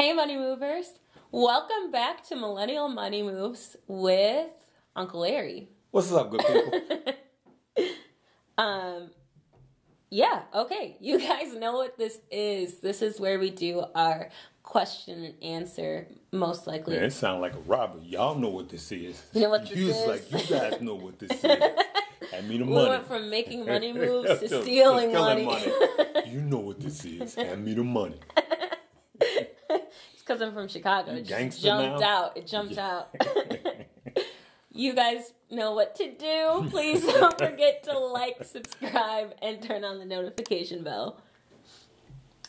Hey, Money Movers. Welcome back to Millennial Money Moves with Uncle Larry. What's up, good people? Um, yeah, okay. You guys know what this is. This is where we do our question and answer, most likely. Man, it sounds like a robbery. Y'all know what this is. You know what this you is? like you guys know what this is. Hand me the money. We went from making money moves to To stealing money. you know what this is. Hand me the money. Because I'm from Chicago. It just jumped now? out. It jumped out. you guys know what to do. Please don't forget to like, subscribe, and turn on the notification bell.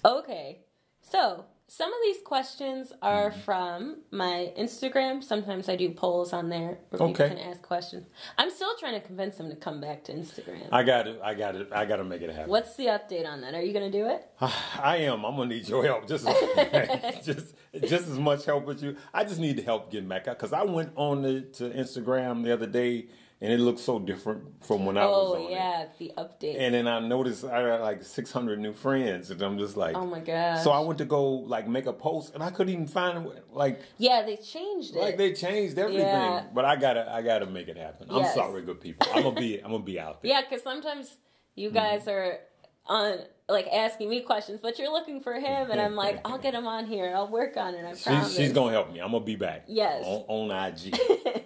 Okay, so some of these questions are Mm-hmm. from my Instagram. Sometimes I do polls on there where people can ask questions. I'm still trying to convince them to come back to Instagram. I got it. I got it. I got to make it happen. What's the update on that? Are you going to do it? I am. I'm gonna need your help. Just, just, just as much help as you. I just need to help getting back out because I went on the, to Instagram the other day and it looked so different from when I was Oh, on it. yeah, the update. And then I noticed I got like 600 new friends, and I'm just like, oh, my god. So I went to go like make a post, and I couldn't even find like yeah, they changed it. like they changed everything. Yeah. But I gotta I gotta make it happen. I'm sorry, good people. I'm gonna be I'm gonna be out there. Yeah, because sometimes you Mm-hmm. guys are on like asking me questions, but you're looking for him, and I'm like, I'll get him on here. I'll work on it. I promise. She's, she's gonna help me. I'm gonna be back. Yes. On, on IG.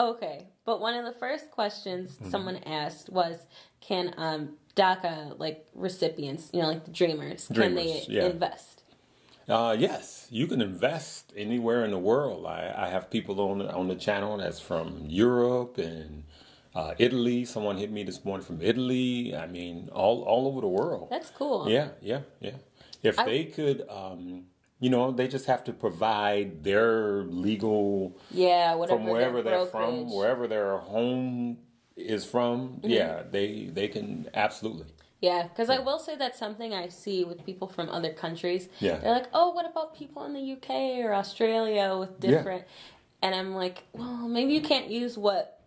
okay, but one of the first questions Mm-hmm. someone asked was, can um, DACA like recipients, you know, like the dreamers, can they yeah. invest? Uh, yes, you can invest anywhere in the world. I, I have people on the, on the channel that's from Europe and uh, Italy. Someone hit me this morning from Italy. I mean, all all over the world. That's cool. Yeah, yeah, yeah. If I- they could, um, you know, they just have to provide their legal Yeah, whatever. from wherever they're from, brokerage. Mm-hmm. wherever their home is from. Yeah, they they can absolutely. Yeah, because I will say that's something I see with people from other countries. Yeah. They're like, oh, what about people in the UK or Australia with Yeah. different. And I'm like, well, maybe you can't use what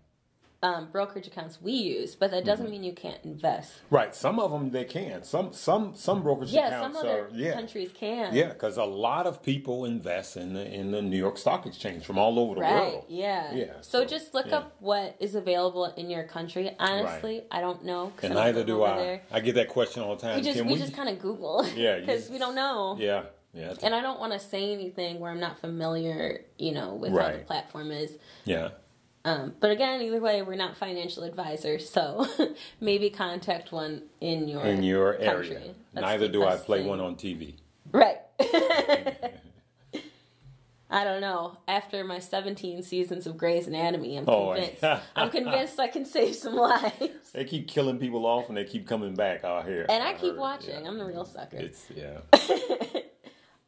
um, brokerage accounts we use, but that Mm-hmm. doesn't mean you can't invest. Right. Some of them they can. Some some some brokerage Yeah, some other are yeah. countries can. Yeah, because a lot of people invest in the in the New York Stock Exchange from all over the Right. world. Yeah. Yeah, So, so, just look yeah. up what is available in your country. Honestly, I don't know. And I neither do I. There. I get that question all the time. We just Can we, just kind of Google. Yeah, Because we don't know. yeah, yeah, And I don't want to say anything where I'm not familiar, you know, with how the platform is. yeah. Um, but again, either way, we're not financial advisors, so maybe contact one in your In your country. area. That's Neither do I play thing. one on TV. Right. I don't know. After my 17 seasons of Grey's Anatomy, I'm Oh, convinced. I'm convinced I can save some lives. They keep killing people off and they keep coming back out here. And I keep heard, watching. yeah. I'm a real sucker. It's yeah.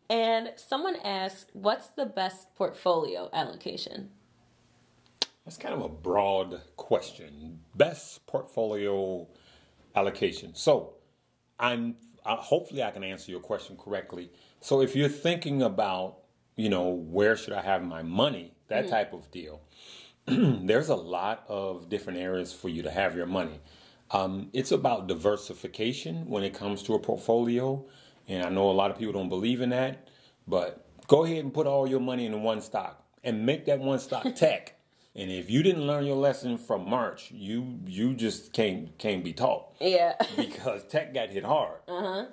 and someone asked, "What's the best portfolio allocation?" That's kind of a broad question. Best portfolio allocation. So, I'm uh, hopefully I can answer your question correctly. So, if you're thinking about, you know, where should I have my money, that type of deal, there's a lot of different areas for you to have your money. Um, it's about diversification when it comes to a portfolio, and I know a lot of people don't believe in that, but go ahead and put all your money in one stock and make that one stock tech. And if you didn't learn your lesson from March, you you just can't can't be taught Yeah. because tech got hit hard uh-huh.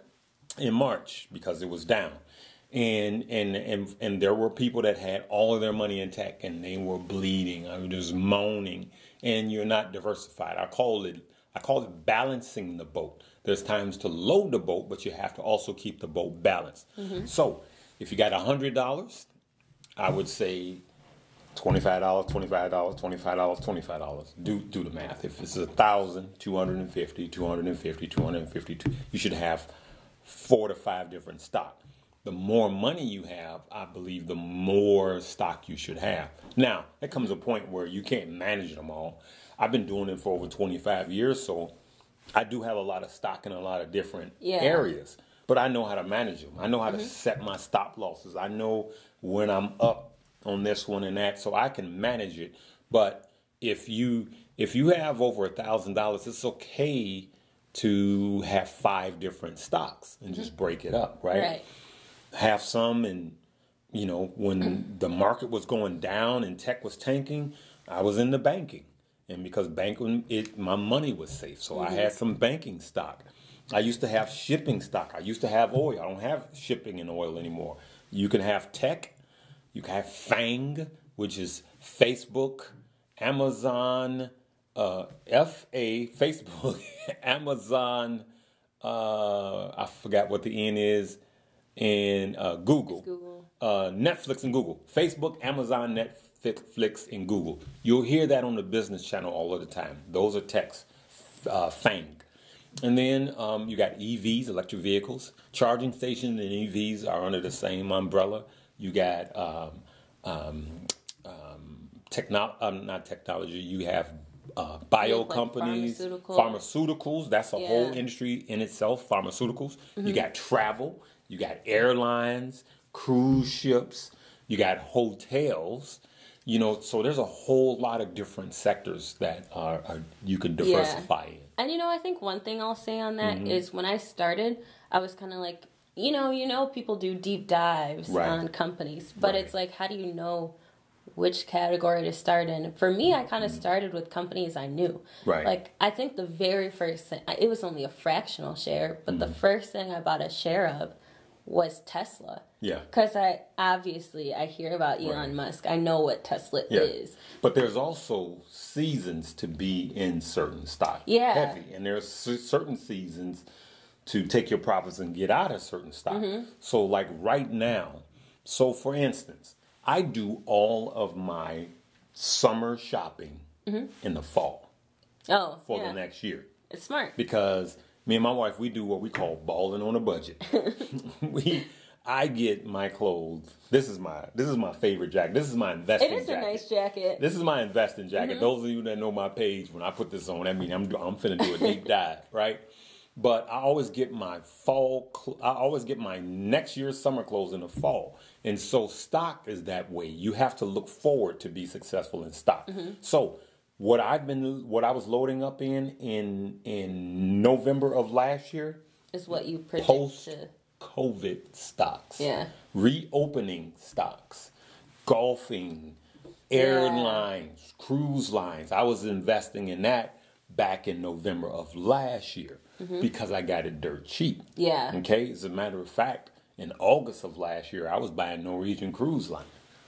in March because it was down. And, and and and there were people that had all of their money in tech and they were bleeding. I was just moaning. And you're not diversified. I call it I call it balancing the boat. There's times to load the boat, but you have to also keep the boat balanced. Mm-hmm. So if you got a hundred dollars, I would say Twenty-five dollars, twenty-five dollars, twenty-five dollars, twenty-five dollars. Do do the math. If it's a thousand, two hundred and fifty, two hundred and fifty, two hundred and fifty, you should have four to five different stock. The more money you have, I believe, the more stock you should have. Now, there comes a point where you can't manage them all. I've been doing it for over twenty-five years, so I do have a lot of stock in a lot of different Yeah. areas. But I know how to manage them. I know how to mm-hmm. set my stop losses. I know when I'm up on this one and that, so I can manage it. But if you if you have over a thousand dollars, it's okay to have five different stocks and just break it up, right? Right. Have some and you know, when the market was going down and tech was tanking, I was in the banking. And because banking, it my money was safe, so mm-hmm. I had some banking stock. I used to have shipping stock. I used to have oil. I don't have shipping and oil anymore. You can have tech. You have FANG, which is Facebook, Amazon, uh, FA, Facebook, Amazon, uh, I forgot what the N is, and uh, Google. Google. Uh, Netflix and Google. Facebook, Amazon, Netflix, and Google. You'll hear that on the business channel all of the time. Those are techs, uh, FANG. And then um, you got EVs, electric vehicles. Charging stations and EVs are under the same umbrella. You got um, um, um, techno- um, not technology. You have uh, bio like companies, pharmaceuticals. pharmaceuticals. That's a yeah. whole industry in itself. Pharmaceuticals. Mm-hmm. You got travel. You got airlines, cruise ships. You got hotels. You know, so there's a whole lot of different sectors that are, are you can diversify yeah. in. And you know, I think one thing I'll say on that mm-hmm. is when I started, I was kind of like, you know, you know, people do deep dives right. on companies, but right. it's like, how do you know which category to start in? For me, I kind of mm-hmm. started with companies I knew. Right. Like, I think the very first thing, it was only a fractional share, but mm-hmm. the first thing I bought a share of was Tesla. Yeah. Because I obviously I hear about Elon right. Musk. I know what Tesla yeah. is. But there's also seasons to be in certain stock. Yeah. Heavy, and there's certain seasons to take your profits and get out of certain stock. Mm-hmm. So like right now, so for instance, I do all of my summer shopping mm-hmm. in the fall. Oh, for yeah. the next year. It's smart because me and my wife we do what we call balling on a budget. we I get my clothes. This is my this is my favorite jacket. This is my investing. It is jacket. a nice jacket. This is my investing jacket. Mm-hmm. Those of you that know my page, when I put this on, I mean I'm I'm finna do a deep dive, right? But I always get my fall. I always get my next year's summer clothes in the fall, and so stock is that way. You have to look forward to be successful in stock. Mm-hmm. So what I've been what I was loading up in in in November of last year is what you post COVID stocks. Yeah. Reopening stocks, golfing, airlines, yeah. cruise lines. I was investing in that back in November of last year mm-hmm. because I got it dirt cheap. Yeah. Okay. As a matter of fact, in August of last year, I was buying Norwegian Cruise Line.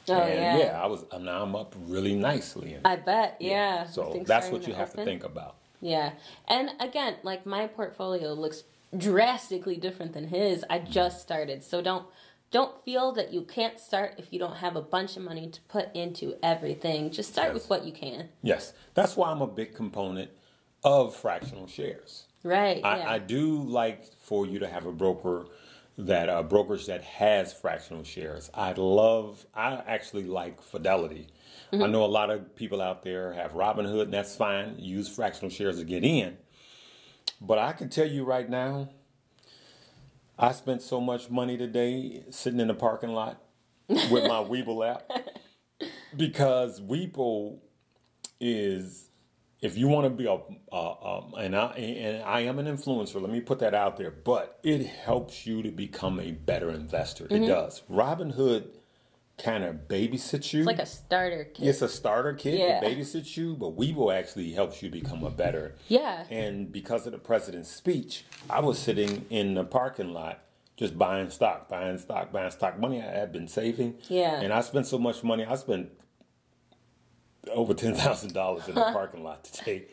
Oh and yeah. Yeah, I was now I'm up really nicely. I bet. Yeah. yeah. So that's what you have to think about. Yeah. And again, like my portfolio looks drastically different than his. I just started. So don't don't feel that you can't start if you don't have a bunch of money to put into everything. Just start yes. with what you can. Yes. That's why I'm a big component of fractional shares. Right. I, yeah. I do like for you to have a broker that uh, brokers that has fractional shares. I love. I actually like Fidelity. Mm-hmm. I know a lot of people out there have Robinhood, and that's fine. Use fractional shares to get in. But I can tell you right now, I spent so much money today sitting in the parking lot with my Webull app because Webull is if you want to be a, uh, um, and I and I am an influencer. Let me put that out there. But it helps you to become a better investor. Mm-hmm. It does. Robinhood kind of babysits you. It's like a starter kit. It's a starter kit. Yeah. It babysits you, but Webull actually helps you become a better. Yeah. And because of the president's speech, I was sitting in the parking lot just buying stock, buying stock, buying stock. Money I had been saving. Yeah. And I spent so much money. I spent over ten thousand dollars in the parking lot today,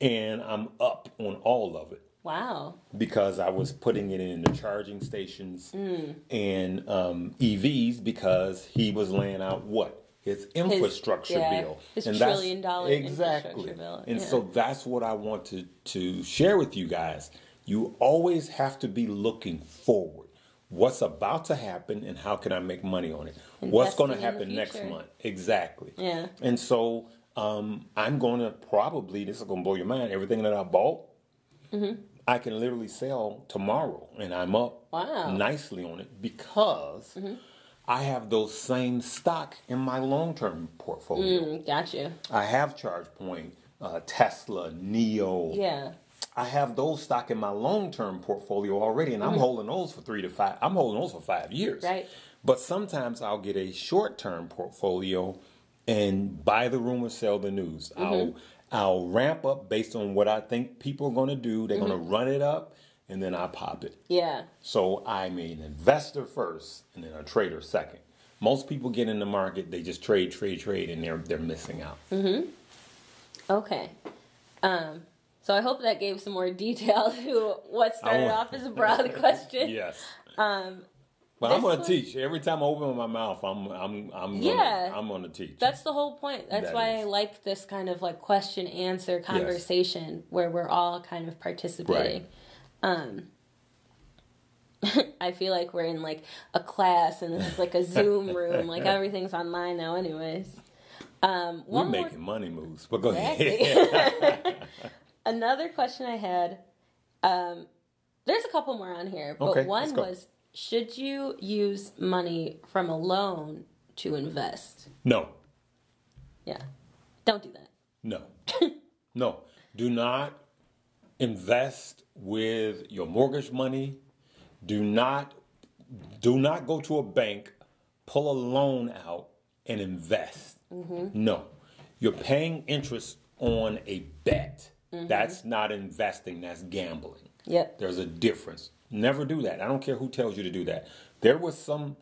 and I'm up on all of it. Wow! Because I was putting it in the charging stations mm. and um, EVs because he was laying out what his infrastructure his, yeah, bill, his and trillion dollar exactly. Bill. And yeah. so that's what I want to to share with you guys. You always have to be looking forward what's about to happen and how can I make money on it? Investing what's going to happen next month? Exactly. Yeah. And so um, I'm going to probably, this is going to blow your mind, everything that I bought, mm-hmm. I can literally sell tomorrow and I'm up wow. nicely on it because mm-hmm. I have those same stock in my long term portfolio. Mm, gotcha. I have ChargePoint, uh, Tesla, NIO. Yeah. I have those stock in my long term portfolio already, and I'm mm-hmm. holding those for three to five. I'm holding those for five years. Right. But sometimes I'll get a short term portfolio and buy the rumor, sell the news. Mm-hmm. I'll I'll ramp up based on what I think people are going to do. They're going Mm-hmm. to run it up, and then I pop it. Yeah. So I'm an investor first, and then a trader second. Most people get in the market, they just trade, trade, trade, and they're they're missing out. Mhm. Okay. Um, so I hope that gave some more detail to what started off as a broad question. Yes. Um, But I'm gonna teach. Every time I open my mouth, I'm I'm I'm gonna, Yeah. I'm gonna teach. that's the whole point. That's That why I like this kind of like question answer conversation where we're all kind of participating. Right. Um, I feel like we're in like a class and this is like a Zoom room. Like everything's online now, anyways. Um, We're more making money moves. But go ahead. Another question I had. Um, there's a couple more on here, but Okay, one was: Should you use money from a loan to invest? no, Yeah, don't do that. no, no. Do not invest with your mortgage money. Do not do not go to a bank, pull a loan out, and invest. No, you're paying interest on a bet. That's not investing. That's gambling. Yep. There's a difference. Never do that. I don't care who tells you to do that. There was some,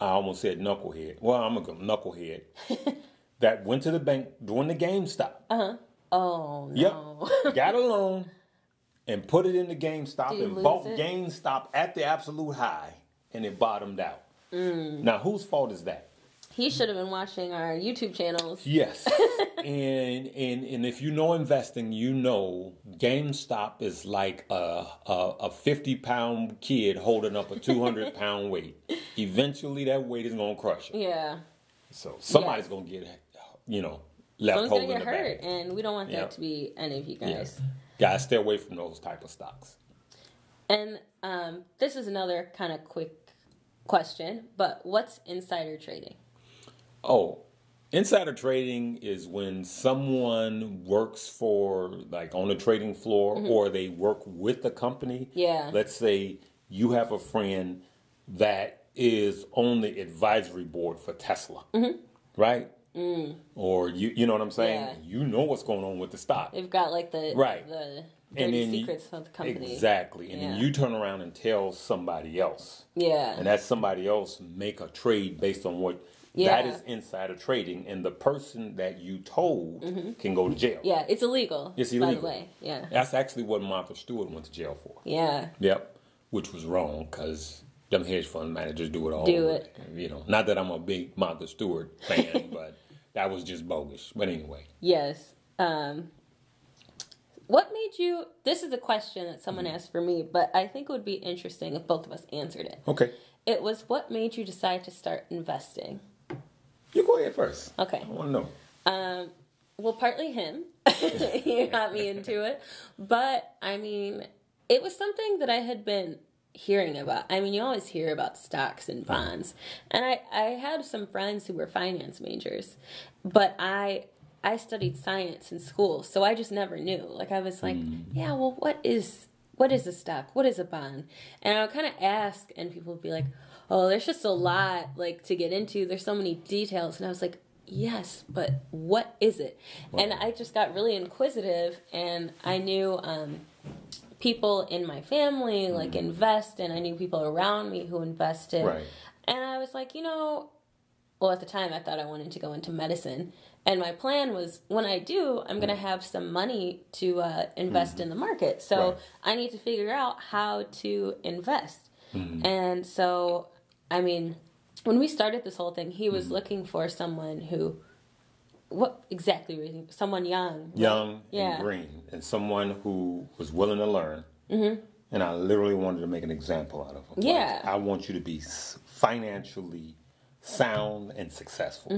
I almost said knucklehead. Well, I'm go knucklehead that went to the bank during the GameStop. Uh huh. Oh no. Yep. Got a loan and put it in the GameStop and bought it? GameStop at the absolute high and it bottomed out. Mm. Now, whose fault is that? He should have been watching our YouTube channels. Yes. and and and if you know investing, you know GameStop is like a a, a fifty pound kid holding up a two hundred pound weight. Eventually, that weight is gonna crush you. Yeah. So somebody's Yes. gonna get you know left Someone's holding gonna get hurt, bag. and we don't want that to be any of you guys. Yes. Guys, stay away from those type of stocks. And um, this is another kind of quick question, but what's insider trading? Oh, insider trading is when someone works for, like, on the trading floor or they work with the company. Mm-hmm. Yeah. Let's say you have a friend that is on the advisory board for Tesla, right? Mm. Or you, you know what I'm saying? Yeah. You know what's going on with the stock. They've got like the Right. the And then you- secrets of the company. Exactly. And then you turn around and tell somebody else. Yeah. and that somebody else make a trade based on what that Yeah. is insider trading, and the person that you told can go to jail. Mm-hmm. yeah, it's illegal. It's illegal. By the way. Yeah. That's actually what Martha Stewart went to jail for. Yeah. Yep, which was wrong because them hedge fund managers do it all. Do it. You know, not that I'm a big Martha Stewart fan, but that was just bogus. But anyway, Yes. Um, what made you? This is a question that someone Mm-hmm. asked for me, but I think it would be interesting if both of us answered it. okay, It was what made you decide to start investing? You go ahead first. Okay. I want to know. Um, well, partly him. he got me into it. But, I mean, it was something that I had been hearing about. I mean, you always hear about stocks and bonds. And I, I had some friends who were finance majors, but I I studied science in school, so I just never knew. Like I was like, yeah, well, what is what is a stock? What is a bond? And I would kind of ask, and people would be like, oh, there's just a lot like to get into. There's so many details, and I was like, yes, but what is it? And I just got really inquisitive, and I knew um, people in my family like invest, and I knew people around me who invested, Right. and I was like, you know, well, at the time I thought I wanted to go into medicine. And my plan was when I do, I'm going to have some money to uh, invest in the market. So Right. I need to figure out how to invest. Mm-hmm. And so, I mean, when we started this whole thing, he Mm-hmm. was looking for someone who, what exactly? Someone young. right? young Yeah. and green, and someone who was willing to learn. Mm-hmm. And I literally wanted to make an example out of him. Like, Yeah. I want you to be financially sound and successful.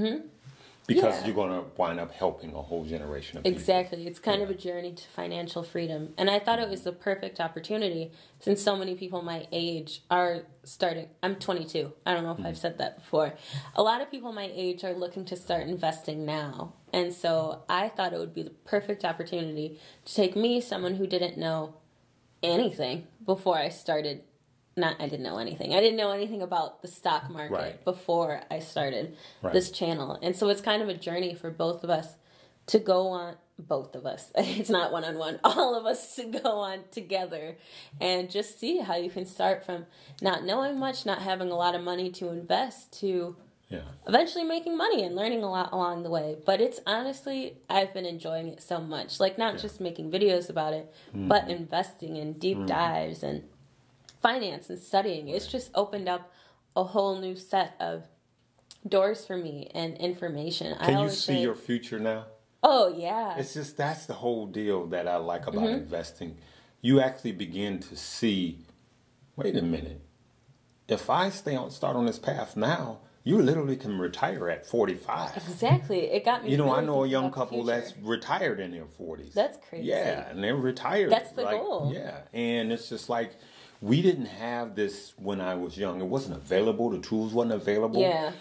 Because Mm-hmm. Yeah. you're going to wind up helping a whole generation of people. Exactly. It's kind of a journey to financial freedom. And I thought it was the perfect opportunity since so many people my age are starting. I'm 22. I don't know if I've said that before. A lot of people my age are looking to start investing now. And so I thought it would be the perfect opportunity to take me, someone who didn't know anything before I started not I didn't know anything. I didn't know anything about the stock market Right. before I started Right. this channel. And so it's kind of a journey for both of us to go on both of us. It's not one on one. All of us to go on together and just see how you can start from not knowing much, not having a lot of money to invest to Yeah. eventually making money and learning a lot along the way. But it's honestly, I've been enjoying it so much. Like, not just making videos about it, mm. but investing in deep mm. dives and finance and studying. It's just opened up a whole new set of doors for me and information. I Can you see your future now? Oh, yeah. It's just that's the whole deal that I like about Mm-hmm. investing. You actually begin to see, wait a minute. If I stay on start on this path now, you literally can retire at 45. Exactly. It got me. You know, I know a young couple that's retired in their 40s. That's crazy. Yeah, and they're retired. That's the like, goal. Yeah, and it's just like we didn't have this when I was young. It wasn't available. The tools wasn't available. Yeah.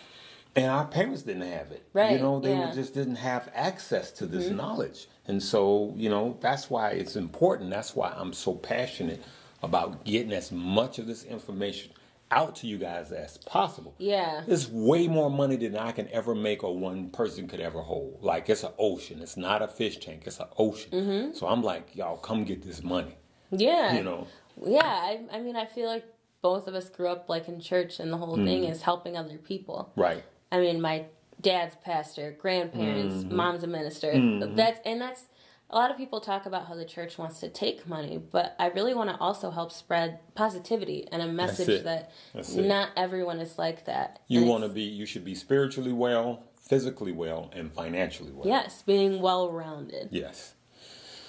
And our parents didn't have it. Right. You know, they yeah. Mm-hmm. just didn't have access to this knowledge. And so, you know, that's why it's important. That's why I'm so passionate about getting as much of this information out to you guys as possible. Yeah. It's way more money than I can ever make or one person could ever hold. Like it's an ocean. It's not a fish tank. It's an ocean. Mm-hmm. So I'm like, y'all come get this money. Yeah. You know. Yeah, I, I mean, I feel like both of us grew up like in church, and the whole Mm. thing is helping other people. Right. I mean, my dad's pastor, grandparents, Mm-hmm. mom's a minister. That's and that's a lot of people talk about how the church wants to take money, but I really want to also help spread positivity and a message that That's it. not everyone is like that. You want to be. You should be spiritually well, physically well, and financially well. yes, being well rounded. Yes.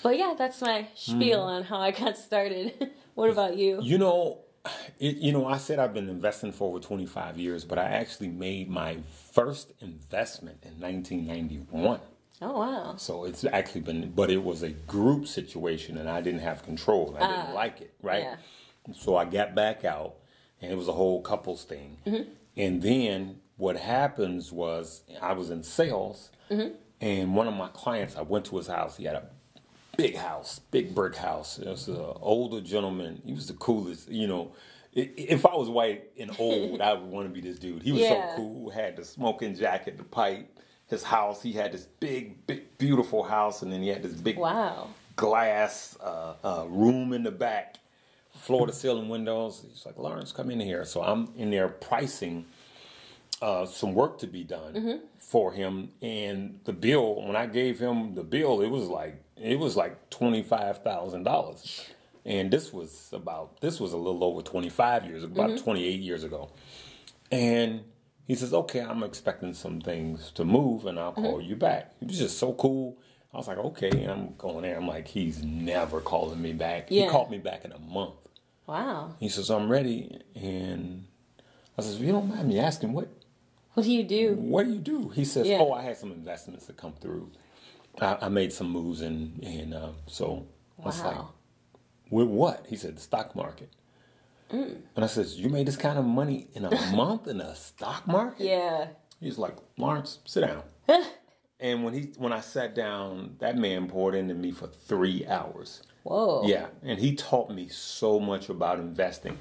But yeah, that's my spiel Mm. on how I got started. what about you? You know, it, you know, I said I've been investing for over 25 years, but I actually made my first investment in 1991. Oh wow. So it's actually been, but it was a group situation and I didn't have control. I didn't ah, like it, right? yeah. So I got back out and it was a whole couples thing. Mm-hmm. And then what happens was I was in sales mm-hmm. and one of my clients, I went to his house. He had a big house, big brick house. It was an older gentleman. He was the coolest, you know. If I was white and old, I would want to be this dude. He was Yeah. so cool. Had the smoking jacket, the pipe, his house. He had this big, big, beautiful house, and then he had this big Wow. glass uh, uh, room in the back, floor to ceiling windows. He's like, Lawrence, come in here. So I'm in there pricing uh, some work to be done mm-hmm. for him, and the bill. When I gave him the bill, it was like it was like twenty five thousand dollars, and this was about this was a little over twenty five years, about mm-hmm. twenty eight years ago, and. He says, "Okay, I'm expecting some things to move, and I'll call mm-hmm. you back." He was just so cool. I was like, "Okay," I'm going there. I'm like, "He's never calling me back." He called me back in a month. Wow. He says, "I'm ready," and I says, "If you don't mind me asking, what What do you do? what do you do?" He says, Yeah. "Oh, I had some investments that come through. I, I made some moves, and and uh, so I was like, with what?" He said, "The stock market." Mm. And I says, "You made this kind of money in a month in a stock market?" Yeah. He's like, Lawrence, sit down. and when he when I sat down, that man poured into me for three hours. Whoa. Yeah, and he taught me so much about investing.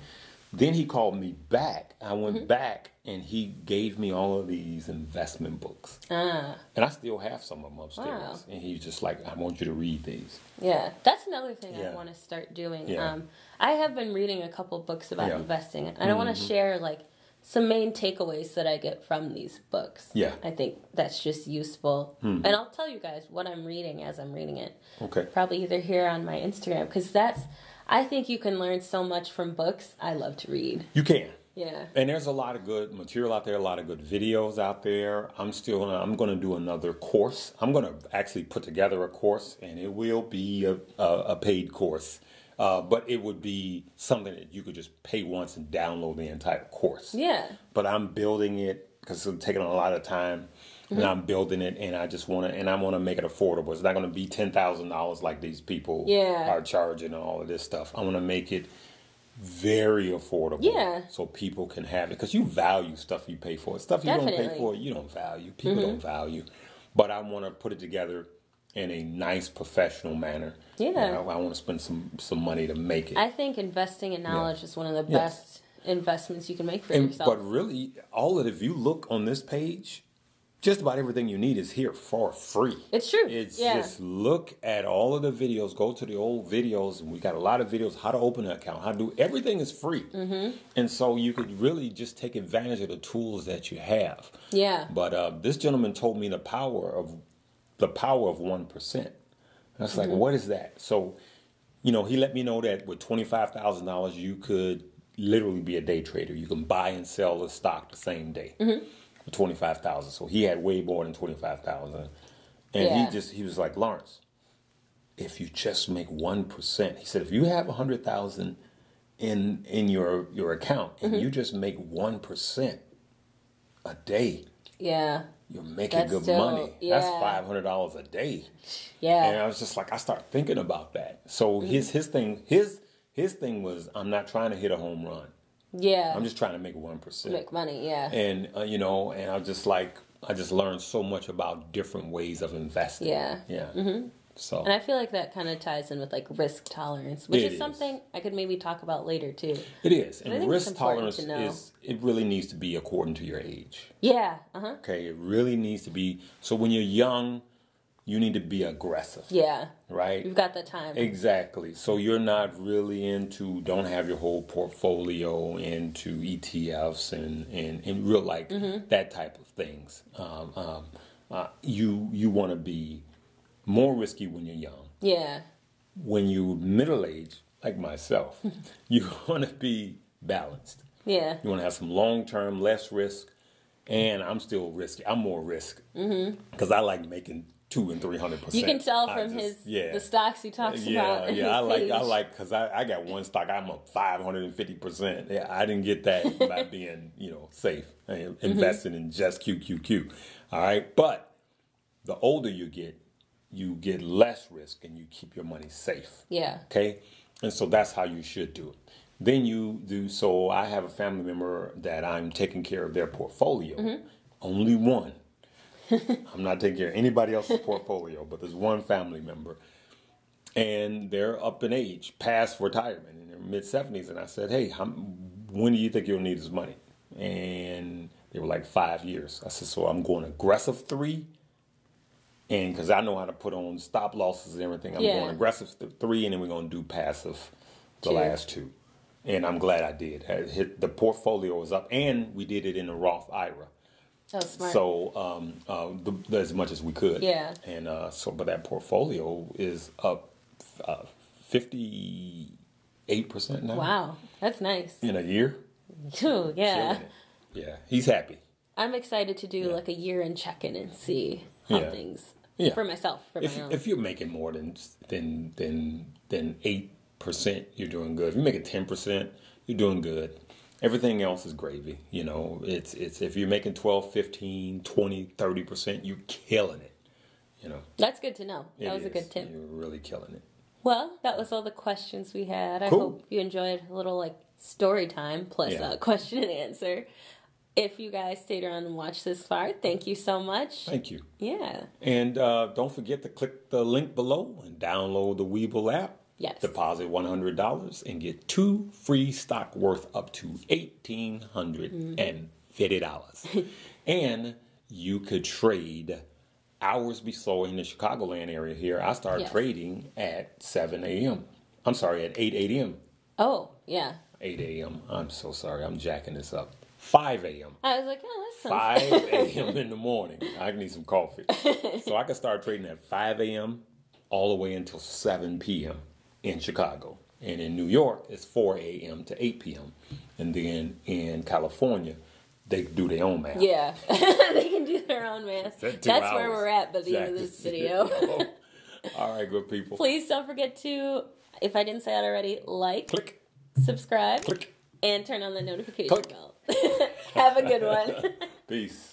Then he called me back. I went Mm-hmm. back and he gave me all of these investment books. Ah. And I still have some of them upstairs. Wow. And he's just like, I want you to read these. Yeah, that's another thing Yeah. I want to start doing. Yeah. Um, I have been reading a couple books about Yeah. Mm-hmm. investing, and I want to share like some main takeaways that I get from these books. Yeah. I think that's just useful, and I'll tell you guys what I'm reading as I'm reading it. Okay. Probably either here on my Instagram because that's. I think you can learn so much from books. I love to read. You can. Yeah. And there's a lot of good material out there, a lot of good videos out there. I'm still gonna, I'm going to do another course. I'm going to actually put together a course, and it will be a, a, a paid course. Uh, but it would be something that you could just pay once and download the entire course. Yeah. But I'm building it because it's taking a lot of time, Mm-hmm. and I'm building it, and I just want to, and I want to make it affordable. It's not going to be ten thousand dollars like these people Yeah. are charging and all of this stuff. I want to make it very affordable. Yeah. So people can have it because you value stuff you pay for. Stuff you don't pay for, you don't value. People don't value. But I want to put it together in a nice professional manner. Yeah. I, I want to spend some some money to make it. I think investing in knowledge is one of the Yes. best investments you can make for And, yourself. but really, all of it, if you look on this page, just about everything you need is here for free. It's true. It's Yeah. just look at all of the videos, go to the old videos, and we got a lot of videos how to open an account, how to do everything is free. Mm-hmm. And so you could really just take advantage of the tools that you have. yeah. But uh, this gentleman told me the power of the power of one percent. I was like, what is that? So, you know, he let me know that with twenty five thousand dollars, you could literally be a day trader. You can buy and sell a stock the same day for twenty five thousand. So he had way more than twenty five thousand, and Yeah. he just he was like, Lawrence, if you just make one percent, he said, if you have a hundred thousand in in your your account and mm-hmm. you just make one percent a day, Yeah. you're making That's good still- money. That's five hundred dollars a day. Yeah. And I was just like, I start thinking about that. So his mm. his thing his his thing was, I'm not trying to hit a home run. Yeah. I'm just trying to make one percent. make money. Yeah. And uh, you know, and I just like I just learned so much about different ways of investing. Yeah. Yeah. Mm-hmm. So And I feel like that kind of ties in with like risk tolerance, which is, is. something I could maybe talk about later too. it is, and risk tolerance to is it really needs to be according to your age. Yeah. Uh huh. Okay, it really needs to be. So when you're young, you need to be aggressive, Yeah. right? You've got the time. Exactly. So you're not really into don't have your whole portfolio into ETFs and and, and real like that type of things. Um, um, uh, you you want to be more risky when you're young. yeah. When you middle age, like myself, you want to be balanced. Yeah. You want to have some long term, less risk, and I'm still risky. I'm more risk because I like making two and three hundred percent. You can tell from just- his yeah. the stocks he talks Yeah, about. yeah, I like, I like, because I, I got one stock, I'm up 550%. Yeah, I didn't get that by being, you know, safe and Mm-hmm. investing in just QQQ. All right. But the older you get, you get less risk and you keep your money safe. Yeah. Okay. And so that's how you should do it. Then you do, so I have a family member that I'm taking care of their portfolio. Mm-hmm. Only one. I'm not taking care of anybody else's portfolio, but there's one family member and they're up in age, past retirement, in their mid seventies. And I said, "Hey, how, when do you think you'll need this money?" And they were like five years. I said, "So I'm going aggressive three, and because I know how to put on stop losses and everything, I'm Yeah. going aggressive th- three, and then we're going to do passive the Two. last two. And I'm glad I did. I hit, the portfolio was up, and we did it in a Roth IRA. That was smart. So um, uh, the, the- as much as we could. Yeah. And uh, so, but that portfolio is up fifty eight percent now. wow. That's nice. In a year. Ooh, yeah. Yeah, he's happy. I'm excited to do like a year in check in and see how Yeah. things Yeah. for myself, for If my if you're making more than than than than eight percent, you're doing good. If you're making ten percent, you're doing good. Everything else is gravy. You know, it's it's if you're making 12, 15, 20, 30 percent, you're killing it. You know, That's good to know. That was a good tip. You're really killing it. Well, that was all the questions we had. I Cool. hope you enjoyed a little like story time plus Yeah. uh, question and answer. If you guys stayed around and watched this far, thank you so much. Thank you. Yeah. And uh, don't forget to click the link below and download the Webull app. Yes. Deposit one hundred dollars and get two free stock worth up to eighteen and fifty dollars. and you could trade hours before in the Chicagoland area here. I start Yes. trading at seven a.m. I'm sorry, at eight a.m. Oh, yeah. Eight a.m. I'm so sorry. I'm jacking this up. Five a.m. I was like, oh, that sounds 5 a.m. in the morning. I need some coffee. so I can start trading at 5 a.m. all the way until 7 p.m. in Chicago. And in New York, it's 4 a.m. to 8 p.m. And then in California, they do their own math. Yeah. they can do their own math. That's That's where we're at by the end of this video. all right, good people. Please don't forget to, if I didn't say it already, like, Click, subscribe, click. and turn on the notification Click. bell. Have a good one. Peace.